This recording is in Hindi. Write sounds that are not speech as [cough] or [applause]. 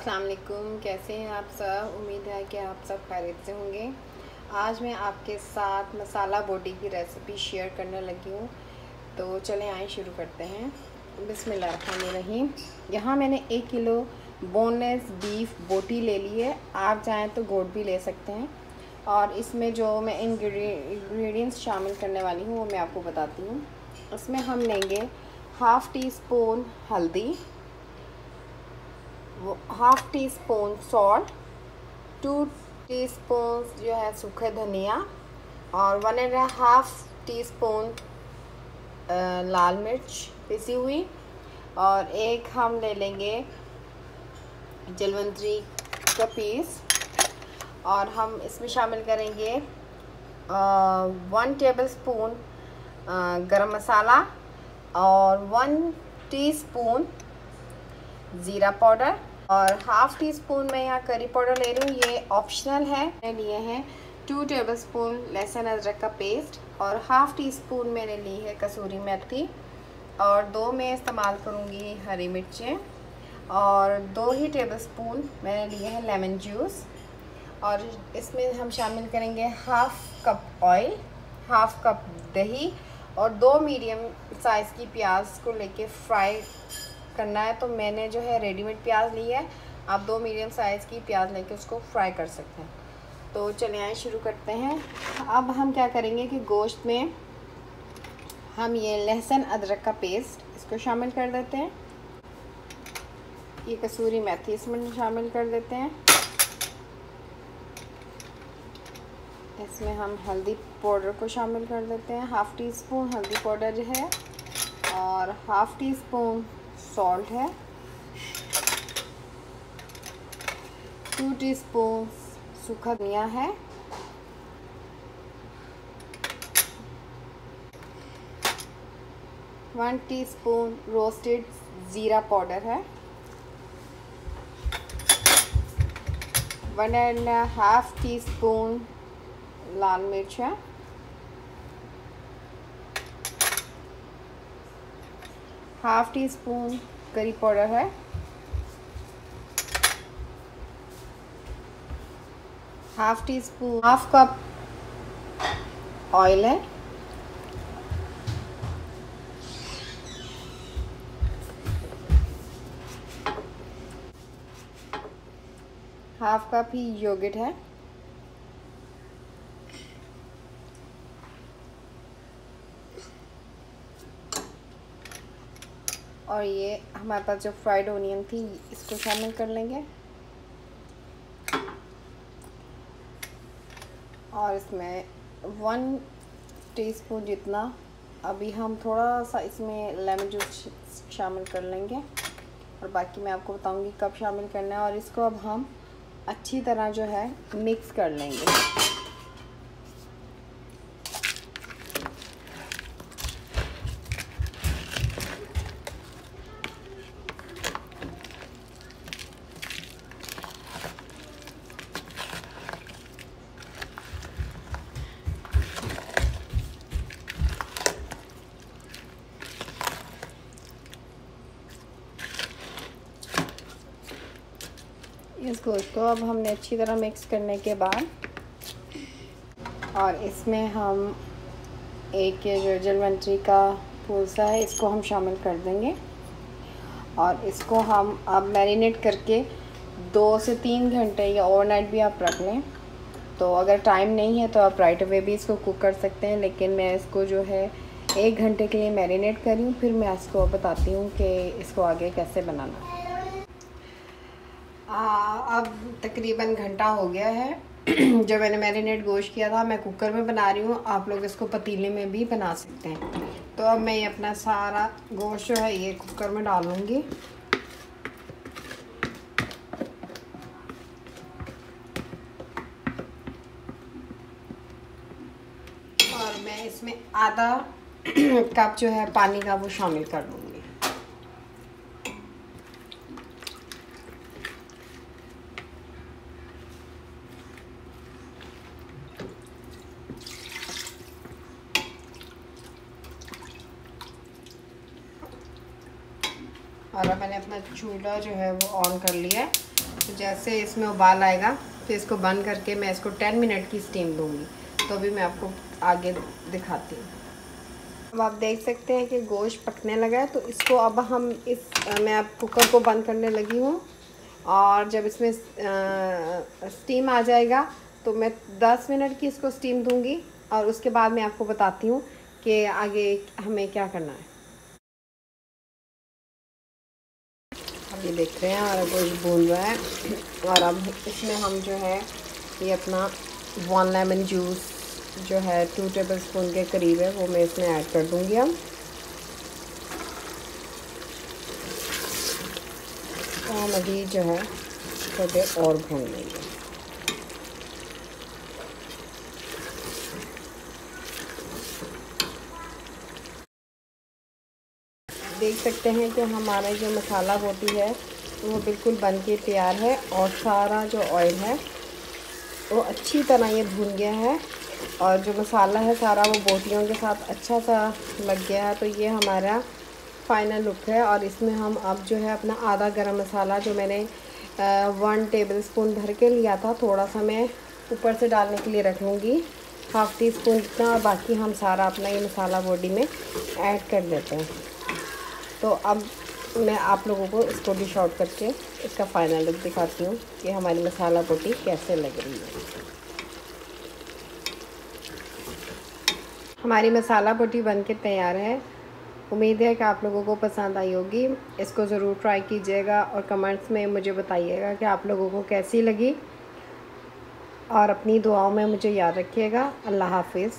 अस्सलाम वालेकुम कैसे हैं आप सब? उम्मीद है कि आप सब खैरियत से होंगे। आज मैं आपके साथ मसाला बोटी की रेसिपी शेयर करने लगी हूँ। तो चलें आए, शुरू करते हैं। बिसमीम यहाँ मैंने एक किलो बोनलेस बीफ बोटी ले ली है। आप चाहें तो गोट भी ले सकते हैं। और इसमें जो मैं इंग्रेडिएंट्स शामिल करने वाली हूँ, वो मैं आपको बताती हूँ। इसमें हम लेंगे हाफ़ टी स्पून हल्दी half teaspoon salt, two teaspoon जो है सूखे धनिया और one and half teaspoon लाल मिर्च पिसी हुई और एक हम ले लेंगे जलवंतरी का पीस और हम इसमें शामिल करेंगे वन टेबल स्पून गरम मसाला और वन टीस्पून ज़ीरा पाउडर और हाफ़ टी स्पून मैं यहाँ करी पाउडर ले रही हूँ, ये ऑप्शनल है। मैंने लिए हैं टू टेबल स्पून लहसुन अदरक का पेस्ट और हाफ़ टी स्पून मैंने ली है कसूरी मेथी और दो मैं इस्तेमाल करूँगी हरी मिर्चें और दो ही टेबल स्पून मैंने लिए हैं लेमन जूस और इसमें हम शामिल करेंगे half cup oil half cup दही और दो मीडियम साइज़ की प्याज को लेके फ्राई करना है तो मैंने जो है रेडीमेड प्याज ली है। आप दो मीडियम साइज़ की प्याज लेके उसको फ्राई कर सकते हैं। तो चले आए, शुरू करते हैं। अब हम क्या करेंगे कि गोश्त में हम ये लहसुन, अदरक का पेस्ट इसको शामिल कर देते हैं। ये कसूरी मेथी इसमें शामिल कर देते हैं। इसमें हम हल्दी पाउडर को शामिल कर देते हैं। हाफ़ टी स्पून हल्दी पाउडर है और हाफ़ टी स्पून सॉल्ट है। टू टीस्पून सूखा धनिया है। वन टीस्पून रोस्टेड ज़ीरा पाउडर है। One and half teaspoon लाल मिर्च है। Half teaspoon curry powder है। Half teaspoon, half cup oil है। हाफ़ कप ही योगर्ट है। और ये हमारे पास जो फ्राइड ओनियन थी, इसको शामिल कर लेंगे। और इसमें वन टीस्पून जितना, अभी हम थोड़ा सा इसमें लेमन जूस शामिल कर लेंगे। और बाकी मैं आपको बताऊँगी कब शामिल करना है, और इसको अब हम अच्छी तरह जो है मिक्स कर लेंगे। इस गोश्त को अब हमने अच्छी तरह मिक्स करने के बाद और इसमें हम एक जो जलवंतरी का फूलसा है, इसको हम शामिल कर देंगे। और इसको हम अब मैरिनेट करके दो से तीन घंटे या ओवरनाइट भी आप रख लें। तो अगर टाइम नहीं है तो आप राइट अवे भी इसको कुक कर सकते हैं, लेकिन मैं इसको जो है एक घंटे के लिए मैरिनेट करी हूँ। फिर मैं इसको बताती हूँ कि इसको आगे कैसे बनाना है। अब तकरीबन घंटा हो गया है। [clears throat] जो मैंने मैरिनेट गोश्त किया था, मैं कुकर में बना रही हूँ। आप लोग इसको पतीले में भी बना सकते हैं। तो अब मैं ये अपना सारा गोश्त जो है, ये कुकर में डालूँगी। और मैं इसमें आधा [clears throat] कप जो है, पानी का वो शामिल कर लूँगी। और अब मैंने अपना चूल्हा जो है वो ऑन कर लिया है। तो जैसे इसमें उबाल आएगा, फिर इसको बंद करके मैं इसको टेन मिनट की स्टीम दूँगी। तो अभी मैं आपको आगे दिखाती हूँ। अब आप देख सकते हैं कि गोश्त पकने लगा है। तो इसको अब हम इस, मैं अब कुकर को बंद करने लगी हूँ। और जब इसमें स्टीम आ जाएगा तो मैं 10 मिनट की इसको स्टीम दूँगी। और उसके बाद मैं आपको बताती हूँ कि आगे हमें क्या करना है। ये देख रहे हैं हमारा गोश्त भून रहा है। और अब इसमें हम जो है, ये अपना वन लेमन जूस जो है टू टेबल स्पून के करीब है, वो मैं इसमें ऐड कर दूँगी अब। तो हम अभी जो है, थोड़े और भून लेंगे। देख सकते हैं कि हमारा जो मसाला बोटी है, वो बिल्कुल बन के तैयार है और सारा जो ऑयल है, वो अच्छी तरह ये भून गया है और जो मसाला है सारा वो बोटियों के साथ अच्छा सा लग गया है। तो ये हमारा फाइनल लुक है और इसमें हम अब जो है अपना आधा गरम मसाला जो मैंने वन टेबल स्पून भर के लिया था, थोड़ा सा मैं ऊपर से डालने के लिए रखूँगी। हाफ़ टी स्पून जितना, और बाकी हम सारा अपना ये मसाला बॉडी में ऐड कर देते हैं। तो अब मैं आप लोगों को इसको डिश आउट करके इसका फाइनल लुक दिखाती हूँ कि हमारी मसाला बोटी कैसे लग रही है। हमारी मसाला बोटी बन के तैयार है। उम्मीद है कि आप लोगों को पसंद आई होगी। इसको ज़रूर ट्राई कीजिएगा और कमेंट्स में मुझे बताइएगा कि आप लोगों को कैसी लगी। और अपनी दुआओं में मुझे याद रखिएगा। अल्लाह हाफिज़।